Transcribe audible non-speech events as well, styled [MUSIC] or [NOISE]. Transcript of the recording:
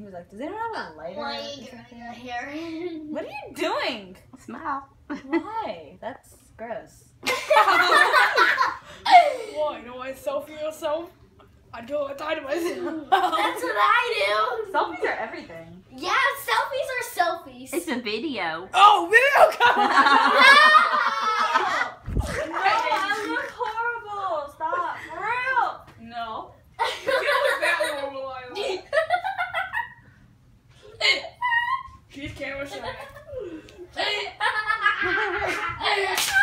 he was like, "Does anyone have a lighter?" Why or are you something?" growing your hair? What are you doing? Smile. Why? That's gross. [LAUGHS] Why? You know why selfie yourself? I do it. I do myself. That's what I do. Selfies are everything. Yeah, selfies are selfies. It's a video. Oh, video [LAUGHS] [LAUGHS] She's camera shy. [LAUGHS] [LAUGHS]